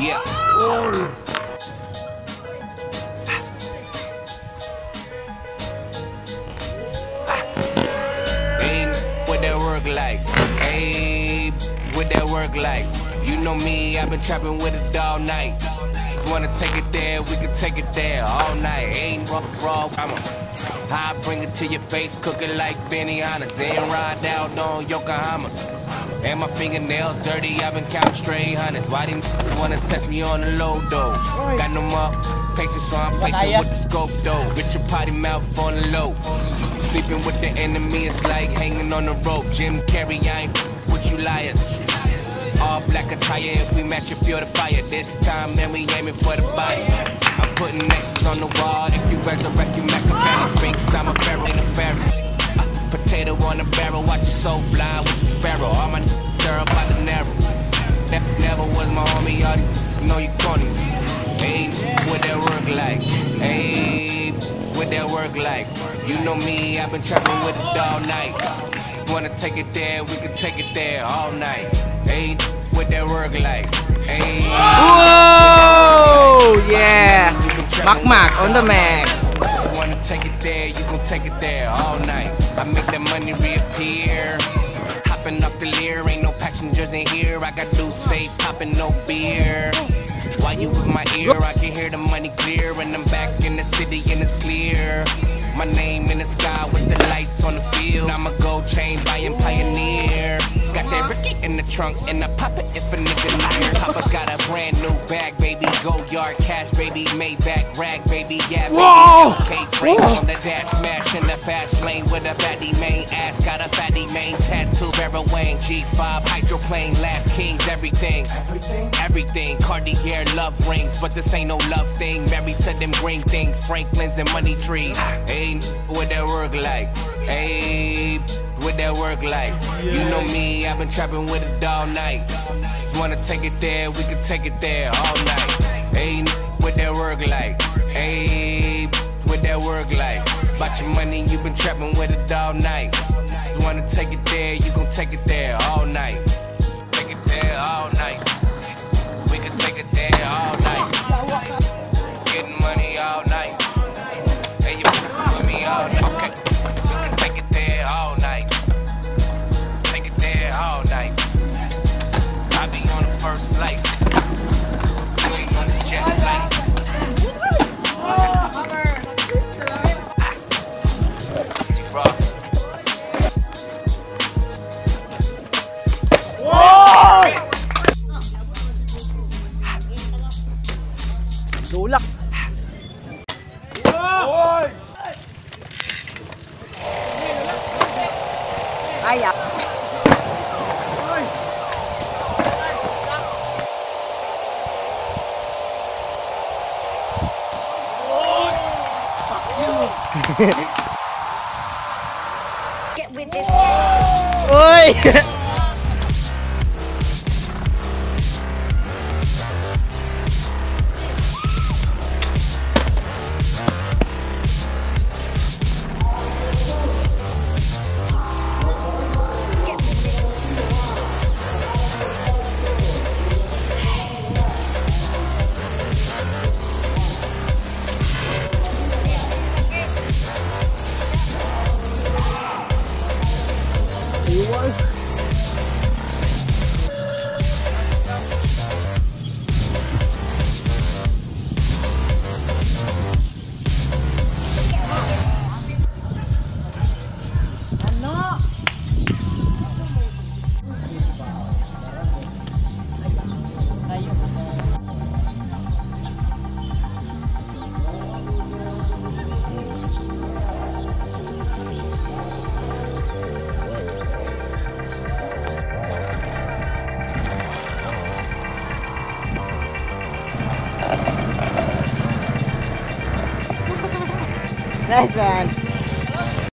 Yeah. Hey, what that work like? Hey, what that work like? You know me, I've been trapping with it all night. Just wanna take it there, we can take it there all night. Ain't raw, raw, I'm I bring it to your face, cook it like Benihanas. Then ride out on Yokohamas. And my fingernails dirty, I've been counting straight hundreds. Why them wanna test me on the low though? Got no more patience, so I'm patient uh, with the scope though. Get your potty mouth on the low. Sleeping with the enemy, it's like hanging on the rope. Jim Carrey, I ain't with you liars. All black attire, if we match, you feel the fire. This time, man, we aiming for the body. I'm putting X's on the wall. If you resurrect, you Machiavelli. Spinks, I'm a pharaoh. On the barrel, watch your soul fly with the sparrow. All my are about to narrow. Ne- never was my homie, y'all. You know you corny. Hey, what that work like? Hey, what that work like? You know me, I've been trapping with it all night. Wanna take it there, we can take it there all night. Hey, what that work like? Hey. Whoa! Yeah! Mac Mac on the max. You wanna take it there, you gon' take it there all night. I make that money reappear. Hopping off the Lear, ain't no passengers in here. I got do safe, popping no beer. While you with my ear, I can hear the money clear. And I'm back in the city and it's clear. My name in the sky with the lights on the field. I'm a gold chain buying pioneer. Got that Ricky in the trunk and I pop it if a nigga near. Papa's got a brand new bag, baby. Go yard cash, baby. Maybach rag, baby. Yeah, baby. Whoa! Okay, on the dash, smash in the fast lane with a fatty main ass. Got a fatty main tattoo, barrel wang. G5, hydroplane, last kings, everything. Everything? Everything. Cartier love rings, but this ain't no love thing. Married to them green things, Franklin's and money trees. Hey, what that work like? Hey, what that work like? You know me, I've been trapping with it all night. Just wanna take it there, we can take it there all night. Hey, what that work like? Hey, what that work like? About your money, you been trapping with it all night. Just wanna take it there, you gon' take it there all night. Take it there all night. đối lập ai dạ Get with this. Ôi. he was? Nice one.